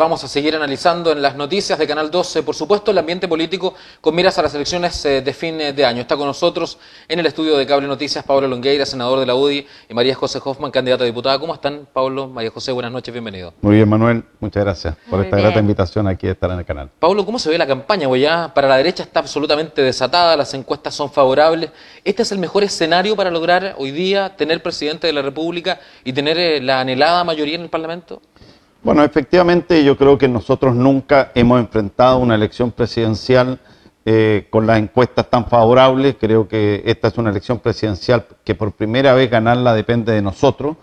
vamos a seguir analizando en las noticias de Canal 12, por supuesto, el ambiente político con miras a las elecciones eh, de fin de año. Está con nosotros en el estudio de Cable Noticias Pablo Longueira, senador de la UDI, y María José Hoffman, candidata a diputada. ¿Cómo están, Pablo? María José, buenas noches, bienvenido. Muy bien, Manuel, muchas gracias por esta grata invitación aquí a estar en el canal. Pablo, ¿cómo se ve la campaña? Pues ya para la derecha está absolutamente desatada, las encuestas son favorables. ¿Este es el mejor escenario para lograr hoy día tener presidente de la República y tener eh, la anhelada mayoría en el Parlamento? Bueno, efectivamente yo creo que nosotros nunca hemos enfrentado una elección presidencial eh, con las encuestas tan favorables. Creo que esta es una elección presidencial que por primera vez ganarla depende de nosotros.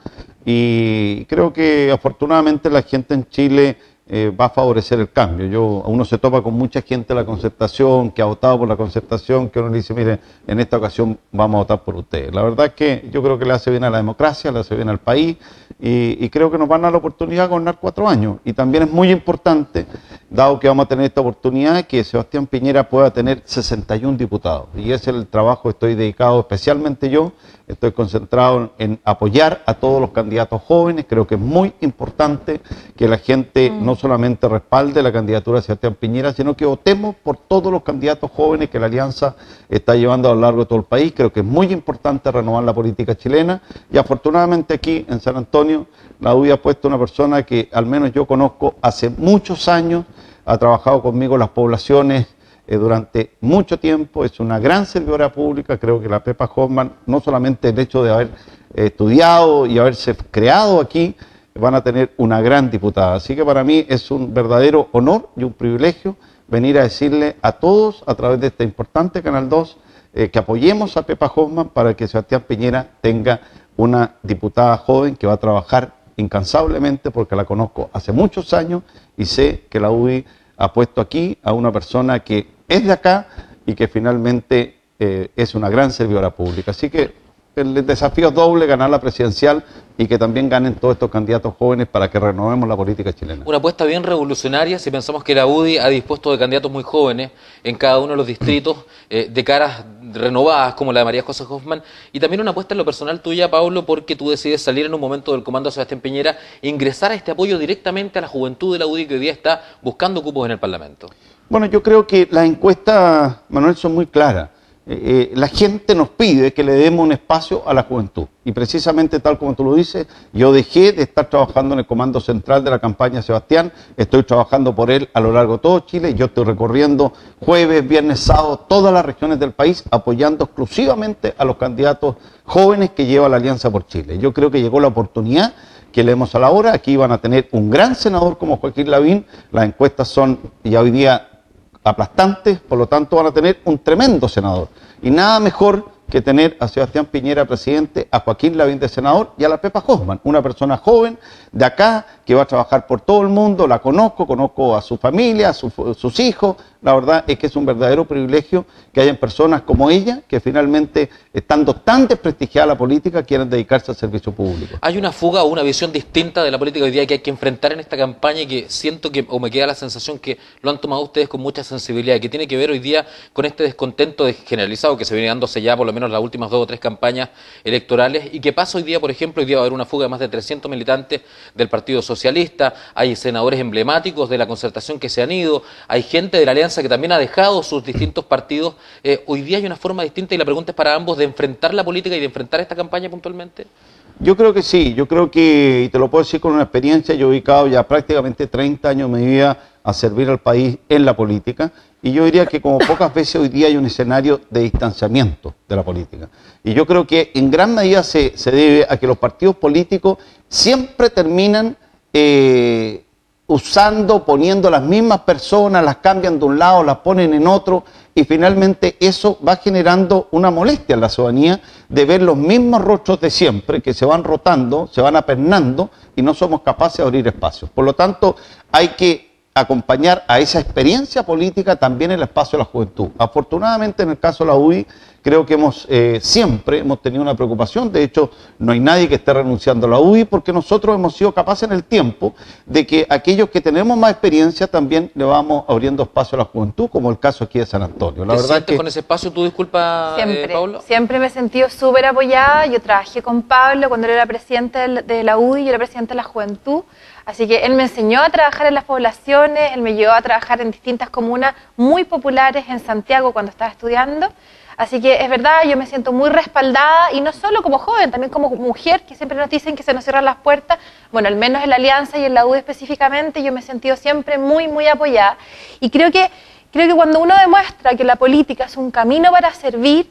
Y creo que afortunadamente la gente en Chile eh, va a favorecer el cambio. Yo, uno se topa con mucha gente de la concertación, que ha votado por la concertación, que uno le dice, mire, en esta ocasión vamos a votar por usted. La verdad es que yo creo que le hace bien a la democracia, le hace bien al país y, y creo que nos van a dar la oportunidad de gobernar cuatro años. Y también es muy importante, dado que vamos a tener esta oportunidad, que Sebastián Piñera pueda tener 61 diputados. Y ese es el trabajo que estoy dedicado especialmente yo estoy concentrado en apoyar a todos los candidatos jóvenes. Creo que es muy importante que la gente no solamente respalde la candidatura de Sebastián Piñera, sino que votemos por todos los candidatos jóvenes que la Alianza está llevando a lo largo de todo el país. Creo que es muy importante renovar la política chilena y afortunadamente aquí en San Antonio la UDI ha puesto una persona que al menos yo conozco hace muchos años, ha trabajado conmigo las poblaciones eh, durante mucho tiempo, es una gran servidora pública, creo que la Pepa Hoffman, no solamente el hecho de haber eh, estudiado y haberse creado aquí, van a tener una gran diputada. Así que para mí es un verdadero honor y un privilegio venir a decirle a todos a través de este importante Canal 2 eh, que apoyemos a Pepa Hoffman para que Sebastián Piñera tenga una diputada joven que va a trabajar incansablemente porque la conozco hace muchos años y sé que la UBI ha puesto aquí a una persona que es de acá y que finalmente eh, es una gran servidora pública. Así que el desafío es doble, ganar la presidencial y que también ganen todos estos candidatos jóvenes para que renovemos la política chilena. Una apuesta bien revolucionaria si pensamos que la UDI ha dispuesto de candidatos muy jóvenes en cada uno de los distritos eh, de caras renovadas como la de María José Hoffman y también una apuesta en lo personal tuya, Pablo, porque tú decides salir en un momento del comando de Sebastián Piñera e ingresar a este apoyo directamente a la juventud de la UDI que hoy día está buscando cupos en el Parlamento. Bueno, yo creo que las encuestas, Manuel, son muy claras. Eh, eh, la gente nos pide que le demos un espacio a la juventud. Y precisamente tal como tú lo dices, yo dejé de estar trabajando en el comando central de la campaña Sebastián, estoy trabajando por él a lo largo de todo Chile, yo estoy recorriendo jueves, viernes, sábado, todas las regiones del país, apoyando exclusivamente a los candidatos jóvenes que lleva la Alianza por Chile. Yo creo que llegó la oportunidad que leemos a la hora, aquí van a tener un gran senador como Joaquín Lavín, las encuestas son ya hoy día aplastantes, por lo tanto van a tener un tremendo senador. Y nada mejor que tener a Sebastián Piñera presidente, a Joaquín Lavín de senador y a la Pepa Hoffman, una persona joven de acá que va a trabajar por todo el mundo, la conozco, conozco a su familia, a sus hijos, la verdad es que es un verdadero privilegio que hayan personas como ella que finalmente, estando tan desprestigiada la política, quieran dedicarse al servicio público. Hay una fuga o una visión distinta de la política hoy día que hay que enfrentar en esta campaña y que siento que, o me queda la sensación que lo han tomado ustedes con mucha sensibilidad, que tiene que ver hoy día con este descontento generalizado que se viene dándose ya por lo menos las últimas dos o tres campañas electorales y que pasa hoy día, por ejemplo, hoy día va a haber una fuga de más de 300 militantes del Partido Socialista, hay senadores emblemáticos de la concertación que se han ido, hay gente de la Alianza que también ha dejado sus distintos partidos. Eh, hoy día hay una forma distinta y la pregunta es para ambos de enfrentar la política y de enfrentar esta campaña puntualmente. Yo creo que sí, yo creo que, y te lo puedo decir con una experiencia, yo he ubicado ya prácticamente 30 años de mi vida a servir al país en la política, y yo diría que como pocas veces hoy día hay un escenario de distanciamiento de la política. Y yo creo que en gran medida se, se debe a que los partidos políticos siempre terminan eh, usando, poniendo las mismas personas, las cambian de un lado, las ponen en otro, y finalmente eso va generando una molestia en la ciudadanía de ver los mismos rostros de siempre que se van rotando, se van apernando y no somos capaces de abrir espacios. Por lo tanto, hay que acompañar a esa experiencia política también en el espacio de la juventud. Afortunadamente, en el caso de la UI, creo que hemos eh, siempre hemos tenido una preocupación. De hecho, no hay nadie que esté renunciando a la UDI porque nosotros hemos sido capaces en el tiempo de que aquellos que tenemos más experiencia también le vamos abriendo espacio a la juventud, como el caso aquí de San Antonio. La verdad que con ese espacio, tú disculpa, eh, siempre, Pablo. Siempre me he sentido súper apoyada. Yo trabajé con Pablo cuando él era presidente de la UDI, yo era presidente de la Juventud. Así que él me enseñó a trabajar en las poblaciones, él me llevó a trabajar en distintas comunas muy populares en Santiago cuando estaba estudiando. Así que es verdad, yo me siento muy respaldada y no solo como joven, también como mujer, que siempre nos dicen que se nos cierran las puertas. Bueno, al menos en la Alianza y en la UD específicamente, yo me he sentido siempre muy, muy apoyada. Y creo que, creo que cuando uno demuestra que la política es un camino para servir,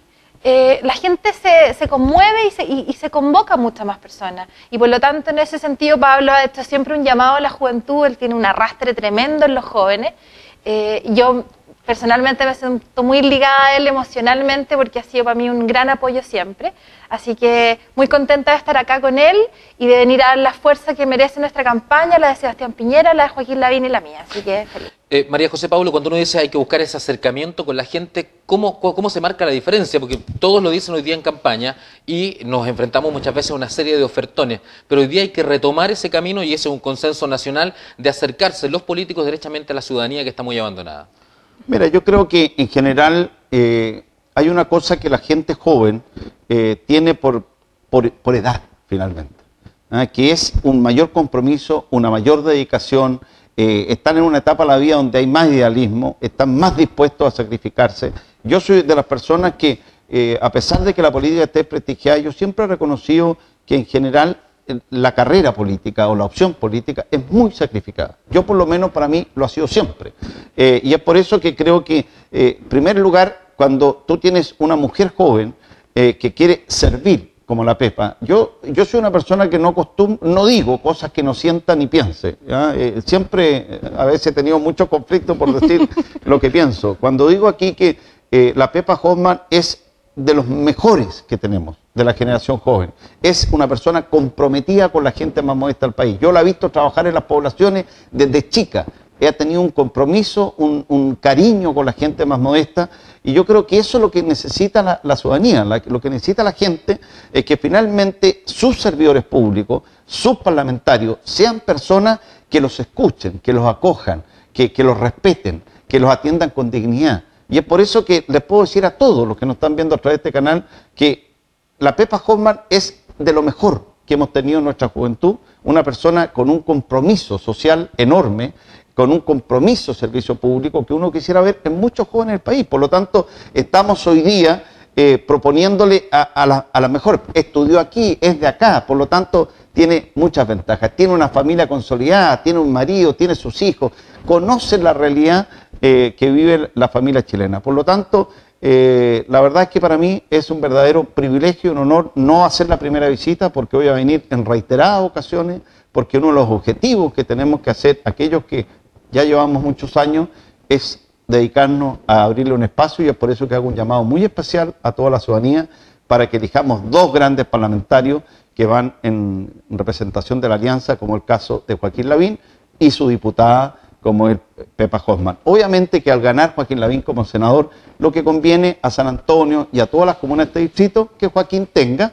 eh, la gente se, se conmueve y se, y, se, convoca a muchas más personas. Y por lo tanto, en ese sentido, Pablo ha hecho siempre un llamado a la juventud, él tiene un arrastre tremendo en los jóvenes. Eh, yo personalmente me siento muy ligada a él emocionalmente porque ha sido para mí un gran apoyo siempre. Así que muy contenta de estar acá con él y de venir a dar la fuerza que merece nuestra campaña, la de Sebastián Piñera, la de Joaquín Lavín y la mía. Así que feliz. Eh, María José Pablo, cuando uno dice hay que buscar ese acercamiento con la gente, ¿cómo, ¿cómo se marca la diferencia? Porque todos lo dicen hoy día en campaña y nos enfrentamos muchas veces a una serie de ofertones, pero hoy día hay que retomar ese camino y ese es un consenso nacional de acercarse los políticos derechamente a la ciudadanía que está muy abandonada. Mira, yo creo que en general eh, hay una cosa que la gente joven eh, tiene por, por, edad, finalmente, ¿ah? que es un mayor compromiso, una mayor dedicación, eh, están en una etapa de la vida donde hay más idealismo, están más dispuestos a sacrificarse. Yo soy de las personas que, a pesar de que la política esté prestigiada, yo siempre he reconocido que en general la carrera política o la opción política es muy sacrificada. Yo por lo menos para mí lo ha sido siempre. Eh, y es por eso que creo que, eh, en primer lugar, cuando tú tienes una mujer joven eh, que quiere servir como la Pepa, yo, yo soy una persona que no, no digo cosas que no sienta ni piense. siempre, a veces he tenido muchos conflictos por decir lo que pienso. Cuando digo aquí que la Pepa Hoffman es de los mejores que tenemos de la generación joven. Es una persona comprometida con la gente más modesta del país. Yo la he visto trabajar en las poblaciones desde chica. Ha tenido un compromiso, un, cariño con la gente más modesta. Y yo creo que eso es lo que necesita la, ciudadanía. lo que necesita la gente es que finalmente sus servidores públicos, sus parlamentarios, sean personas que los escuchen, que los acojan, que, que los respeten, que los atiendan con dignidad. Y es por eso que les puedo decir a todos los que nos están viendo a través de este canal que la Pepa Hoffman es de lo mejor que hemos tenido en nuestra juventud, una persona con un compromiso social enorme, con un compromiso servicio público que uno quisiera ver en muchos jóvenes del país. Por lo tanto, estamos hoy día eh, proponiéndole a, la, mejor. Estudió aquí, es de acá, por lo tanto, tiene muchas ventajas. Tiene una familia consolidada, tiene un marido, tiene sus hijos, conoce la realidad eh, que vive la familia chilena. Por lo tanto, eh, la verdad es que para mí es un verdadero privilegio, un honor no hacer la primera visita porque voy a venir en reiteradas ocasiones, porque uno de los objetivos que tenemos que hacer, aquellos que ya llevamos muchos años, es dedicarnos a abrirle un espacio y es por eso que hago un llamado muy especial a toda la ciudadanía para que elijamos dos grandes parlamentarios que van en representación de la alianza, como el caso de Joaquín Lavín y su diputada como el Pepa Hoffman. Obviamente que al ganar Joaquín Lavín como senador, lo que conviene a San Antonio y a todas las comunas de este distrito, que Joaquín tenga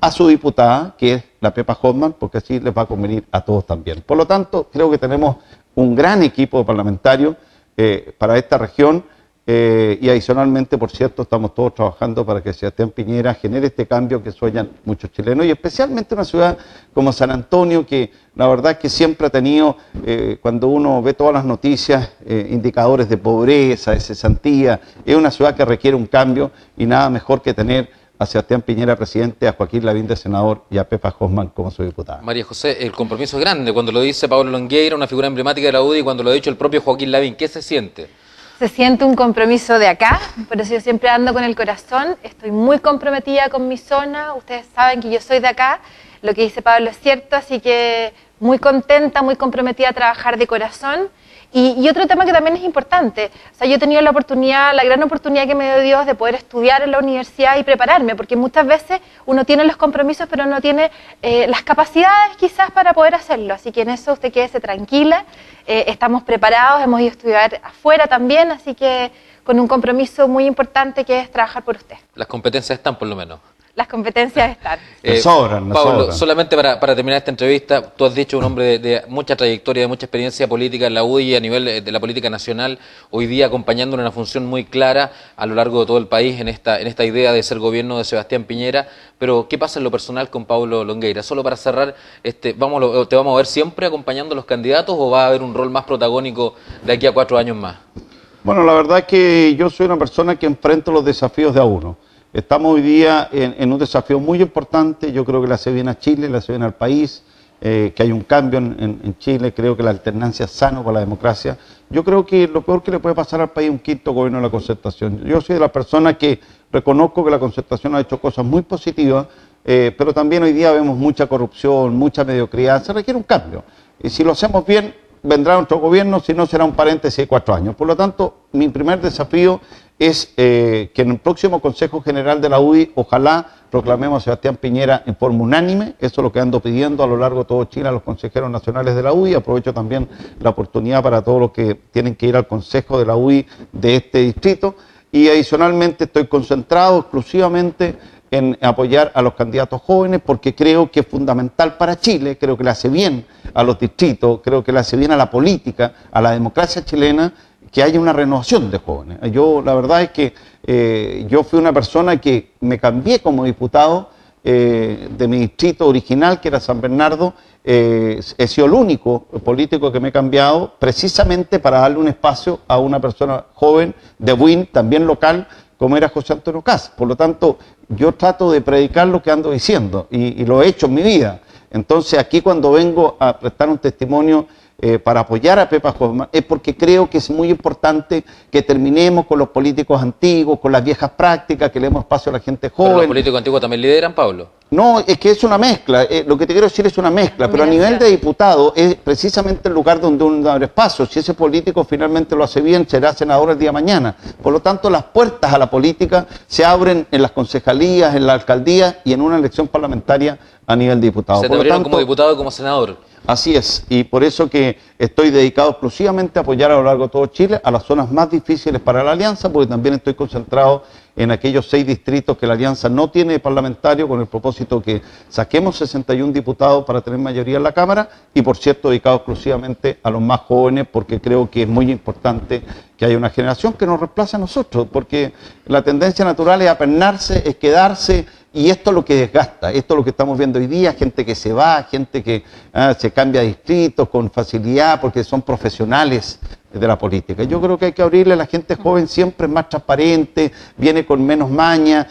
a su diputada, que es la Pepa Hoffman, porque así les va a convenir a todos también. Por lo tanto, creo que tenemos un gran equipo de parlamentarios eh, para esta región eh, y adicionalmente, por cierto, estamos todos trabajando para que Sebastián Piñera genere este cambio que sueñan muchos chilenos y especialmente una ciudad como San Antonio, que la verdad que siempre ha tenido, eh, cuando uno ve todas las noticias, eh, indicadores de pobreza, de cesantía, es una ciudad que requiere un cambio y nada mejor que tener a Sebastián Piñera presidente, a Joaquín Lavín de senador y a Pepa Hosman como su diputada. María José, el compromiso es grande cuando lo dice Pablo Longueira, una figura emblemática de la UDI, y cuando lo ha dicho el propio Joaquín Lavín, ¿qué se siente? Se siente un compromiso de acá, por eso yo siempre ando con el corazón, estoy muy comprometida con mi zona, ustedes saben que yo soy de acá, lo que dice Pablo es cierto, así que muy contenta, muy comprometida a trabajar de corazón. Y, otro tema que también es importante, o sea, yo he tenido la oportunidad, la gran oportunidad que me dio Dios de poder estudiar en la universidad y prepararme, porque muchas veces uno tiene los compromisos, pero no tiene eh, las capacidades quizás para poder hacerlo. Así que en eso usted quédese tranquila, eh, estamos preparados, hemos ido a estudiar afuera también, así que con un compromiso muy importante que es trabajar por usted. Las competencias están por lo menos las competencias están. Eh, Pablo, solamente para, terminar esta entrevista, tú has dicho un hombre de, mucha trayectoria, de mucha experiencia política en la UDI a nivel de, la política nacional, hoy día acompañando una función muy clara a lo largo de todo el país en esta, en esta idea de ser gobierno de Sebastián Piñera. Pero, ¿qué pasa en lo personal con Pablo Longueira? Solo para cerrar, este, vamos, ¿te vamos a ver siempre acompañando a los candidatos o va a haber un rol más protagónico de aquí a cuatro años más? Bueno, la verdad es que yo soy una persona que enfrento los desafíos de a uno. Estamos hoy día en, un desafío muy importante, yo creo que le hace bien a Chile, le hace bien al país, eh, que hay un cambio en, Chile, creo que la alternancia es sano para la democracia. Yo creo que lo peor que le puede pasar al país es un quinto gobierno de la concertación. Yo soy de la persona que reconozco que la concertación ha hecho cosas muy positivas, eh, pero también hoy día vemos mucha corrupción, mucha mediocridad, se requiere un cambio. Y si lo hacemos bien, vendrá otro gobierno, si no será un paréntesis de cuatro años. Por lo tanto, mi primer desafío es eh, que en el próximo Consejo General de la UDI, ojalá proclamemos a Sebastián Piñera en forma unánime, eso es lo que ando pidiendo a lo largo de todo Chile a los consejeros nacionales de la UDI, aprovecho también la oportunidad para todos los que tienen que ir al Consejo de la UDI de este distrito, y adicionalmente estoy concentrado exclusivamente en apoyar a los candidatos jóvenes porque creo que es fundamental para Chile, creo que le hace bien a los distritos, creo que le hace bien a la política, a la democracia chilena, que haya una renovación de jóvenes. Yo la verdad es que eh, yo fui una persona que me cambié como diputado eh, de mi distrito original, que era San Bernardo, eh, he sido el único político que me he cambiado precisamente para darle un espacio a una persona joven de Win, también local, como era José Antonio Cas. Por lo tanto, yo trato de predicar lo que ando diciendo y, lo he hecho en mi vida. Entonces, aquí cuando vengo a prestar un testimonio eh, para apoyar a Pepa Hoffman es porque creo que es muy importante que terminemos con los políticos antiguos, con las viejas prácticas, que le demos espacio a la gente joven. ¿Pero los políticos antiguos también lideran, Pablo? No, es que es una mezcla. Eh, lo que te quiero decir es una mezcla, pero a nivel de diputado es precisamente el lugar donde uno abre espacio. Si ese político finalmente lo hace bien, será senador el día de mañana. Por lo tanto, las puertas a la política se abren en las concejalías, en la alcaldía y en una elección parlamentaria a nivel de diputado. Se te como diputado y como senador. Así es, y por eso que estoy dedicado exclusivamente a apoyar a lo largo de todo Chile a las zonas más difíciles para la alianza, porque también estoy concentrado en aquellos seis distritos que la alianza no tiene parlamentario, con el propósito que saquemos 61 diputados para tener mayoría en la Cámara, y por cierto dedicado exclusivamente a los más jóvenes, porque creo que es muy importante que haya una generación que nos reemplace a nosotros, porque la tendencia natural es apernarse, es quedarse y esto es lo que desgasta, esto es lo que estamos viendo hoy día, gente que se va, gente que ah, se cambia de distrito con facilidad porque son profesionales de la política. Yo creo que hay que abrirle a la gente joven siempre más transparente, viene con menos maña,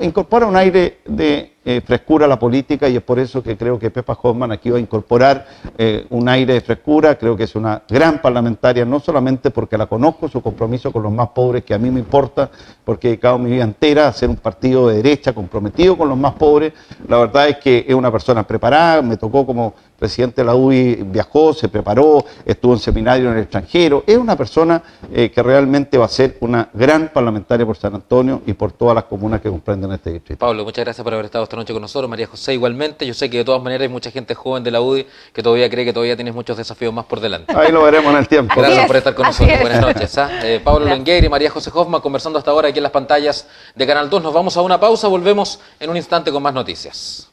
incorpora un aire de eh, frescura a la política y es por eso que creo que Pepa Hoffman aquí va a incorporar eh, un aire de frescura, creo que es una gran parlamentaria, no solamente porque la conozco, su compromiso con los más pobres, que a mí me importa, porque he dedicado mi vida entera a ser un partido de derecha comprometido con los más pobres, la verdad es que es una persona preparada, me tocó como presidente de la UBI, viajó, se preparó, estuvo en seminario en el extranjero, es una persona eh, que realmente va a ser una gran parlamentaria por San Antonio y por todas las comunas que comprenden este distrito. Pablo, muchas gracias por haber estado. Esta noche con nosotros. María José, igualmente. Yo sé que de todas maneras hay mucha gente joven de la UDI que todavía cree que todavía tienes muchos desafíos más por delante. Ahí lo veremos en el tiempo. Gracias por estar con nosotros. Buenas noches. ¿ah? Eh, Pablo Lengueira y María José Hoffman conversando hasta ahora aquí en las pantallas de Canal 2. Nos vamos a una pausa, volvemos en un instante con más noticias.